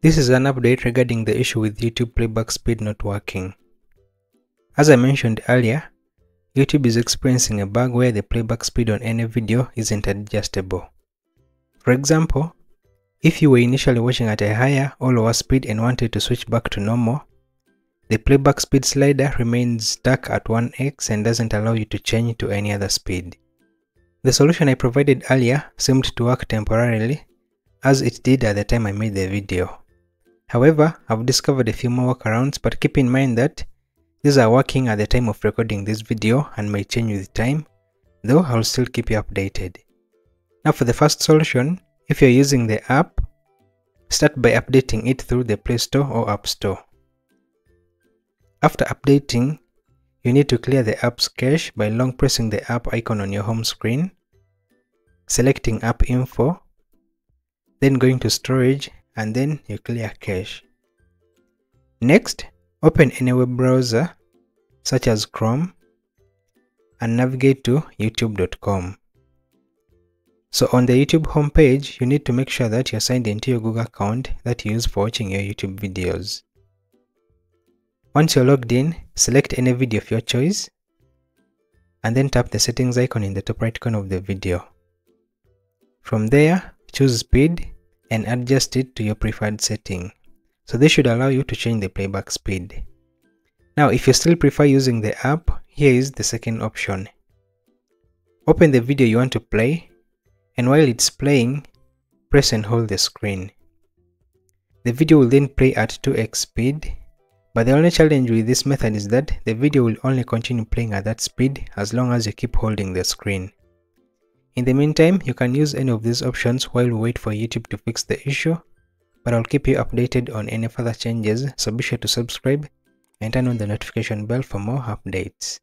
This is an update regarding the issue with YouTube playback speed not working. As I mentioned earlier, YouTube is experiencing a bug where the playback speed on any video isn't adjustable. For example, if you were initially watching at a higher or lower speed and wanted to switch back to normal, the playback speed slider remains stuck at 1x and doesn't allow you to change to any other speed. The solution I provided earlier seemed to work temporarily, as it did at the time I made the video. However, I've discovered a few more workarounds but keep in mind that these are working at the time of recording this video and may change with time, though I'll still keep you updated. Now for the first solution, if you're using the app, start by updating it through the Play Store or App Store. After updating, you need to clear the app's cache by long pressing the app icon on your home screen, selecting App Info, then going to Storage and then you clear cache. Next, open any web browser such as Chrome and navigate to youtube.com. So on the YouTube homepage, you need to make sure that you're signed into your Google account that you use for watching your YouTube videos. Once you're logged in, select any video of your choice and then tap the settings icon in the top right corner of the video. From there, choose speed and adjust it to your preferred setting. So this should allow you to change the playback speed. Now if you still prefer using the app, here is the second option. Open the video you want to play and while it's playing, press and hold the screen. The video will then play at 2x speed, but the only challenge with this method is that the video will only continue playing at that speed as long as you keep holding the screen. In the meantime, you can use any of these options while we wait for YouTube to fix the issue, but I'll keep you updated on any further changes, so be sure to subscribe and turn on the notification bell for more updates.